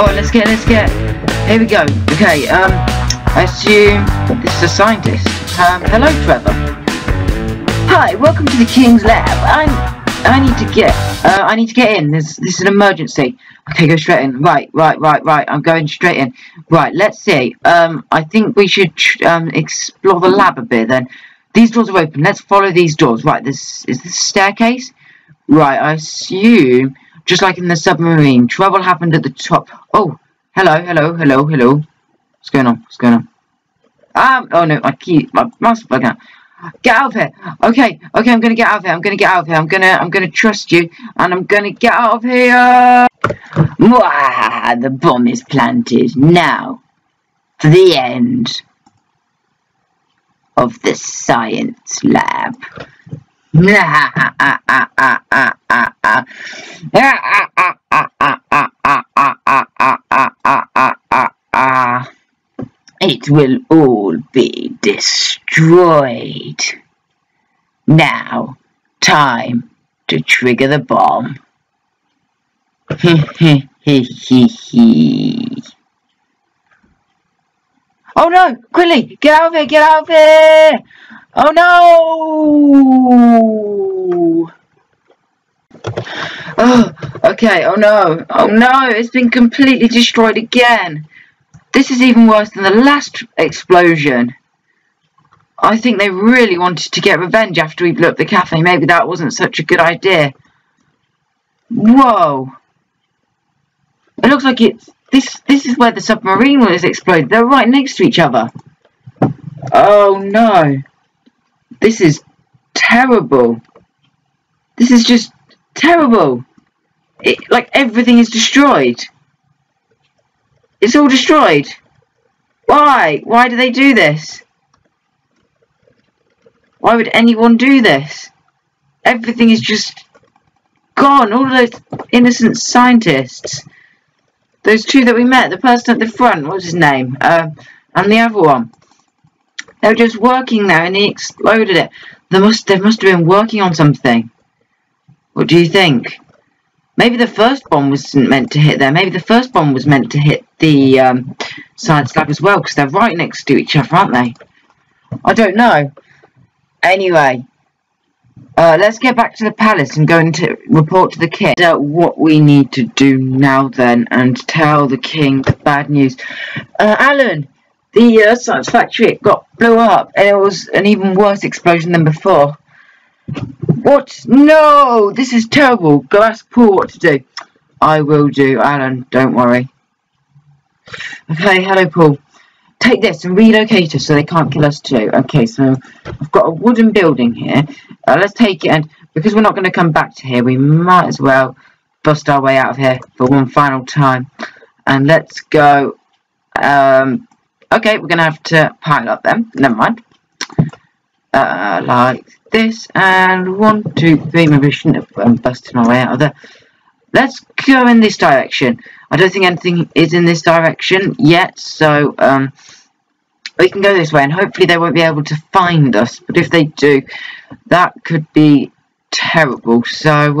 Oh, let's get, let's get. Here we go. Okay, um, I assume this is a scientist. Um, hello, Trevor. Hi, welcome to the King's Lab. I'm, I need to get, uh, I need to get in. This, this is an emergency. Okay, go straight in. Right, right, right, right. I'm going straight in. Right, let's see. Um, I think we should, um, explore the lab a bit then. These doors are open. Let's follow these doors. Right, this is this staircase. Right, I assume just like in the submarine, trouble happened at the top. Oh, hello, hello, hello, hello. What's going on? What's going on? Um, oh no, my key, my mouse bug out. Get out of here. Okay, okay, I'm gonna get out of here. I'm gonna get out of here. I'm gonna, I'm gonna trust you, and I'm gonna get out of here. Mwah, the bomb is planted. Now, for the end of the science lab. It will all be destroyed. Now, time to trigger the bomb. oh no! Quickly! Get out of here! Get out of here! Oh no! Oh, okay, oh no. Oh no, it's been completely destroyed again. This is even worse than the last explosion. I think they really wanted to get revenge after we blew up the cafe. Maybe that wasn't such a good idea. Whoa. It looks like it's... This, this is where the submarine was exploded. They're right next to each other. Oh no. This is terrible. This is just terrible. It, like everything is destroyed. It's all destroyed. Why? Why do they do this? Why would anyone do this? Everything is just gone. All those innocent scientists. Those two that we met, the person at the front, what was his name? Uh, and the other one. They were just working there and he exploded it. They must they must have been working on something. What do you think? Maybe the first bomb wasn't meant to hit there. Maybe the first bomb was meant to hit the um, science lab as well, because they're right next to each other, aren't they? I don't know. Anyway, uh, let's get back to the palace and go and report to the king what we need to do now then, and tell the king the bad news. Uh, Alan, the uh, science factory got blew up, and it was an even worse explosion than before. What? No! This is terrible. Go ask Paul what to do. I will do, Alan. Don't worry. Okay, hello, Paul. Take this and relocate us so they can't kill us too. Okay, so I've got a wooden building here. Uh, let's take it, and because we're not going to come back to here, we might as well bust our way out of here for one final time. And let's go. Um, okay, we're going to have to pile up them. Never mind. Uh, like this, and one, two, three. Maybe we shouldn't have um, busted my way out of there. Let's go in this direction. I don't think anything is in this direction yet, so um, we can go this way, and hopefully they won't be able to find us. But if they do, that could be terrible. So.